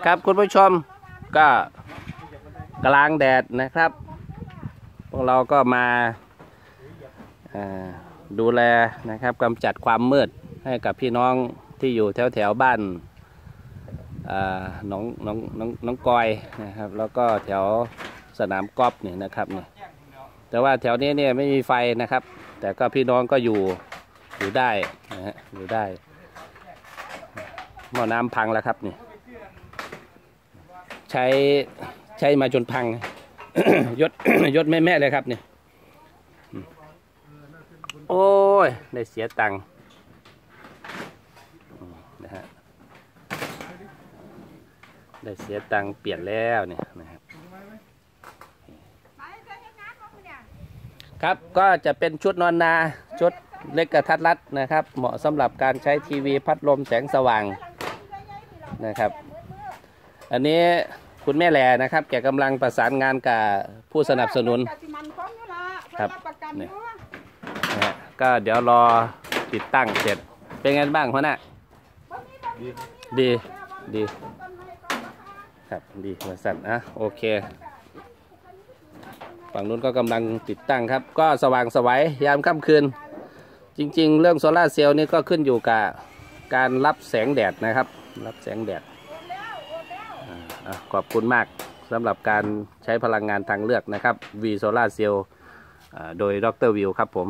ครับคุณผู้ชมก็กลางแดดนะครับ พวกเราก็มาดูแลนะครับกำจัดความมืดให้กับพี่น้องที่อยู่แถวแถวบ้านหน้องหน้องหน้องหน้องกอยนะครับ แล้วก็แถวสนามกอล์ฟเนี่ยนะครับเนี่ยแต่ว่าแถวนี้เนี่ยไม่มีไฟนะครับ แต่ก็พี่น้องก็อยู่อยู่ได้นะฮะอยู่ได้หม้อน้ำพังแล้วครับนี่ ใช้ใช้มาจนพัง ยศยศแม่แม่เลยครับเนี่ยโอ้ย ได้เสียตังค์นะฮะได้เสียตังค์เปลี่ยนแล้วเนี่ยนะครับครับก็จะเป็นชุดนอนนาชุดเล็กกระทัดรัดนะครับ เหมาะสำหรับการใช้ทีวีพัดลมแสงสว่างนะครับ อันนี้คุณแม่แหล่นะครับ แกกำลังประสานงานกับผู้สนับสนุน ครับเนี่ยนะฮะก็เดี๋ยวรอติดตั้งเสร็จ เป็นไงบ้างพ่อหน้าดีดีครับดีบริษัทอะโอเคฝั่งนู้นก็กำลังติดตั้งครับ ก็สว่างสวัยยามค่ำคืน จริง ๆ เรื่องโซลาร์เซลล์นี่ก็ขึ้นอยู่กับการรับแสงแดดนะครับ รับแสงแดดอ่าอะ ขอบคุณมากสำหรับการใช้พลังงานทางเลือกนะครับ V Solar Cell โดยดรวิวครับผม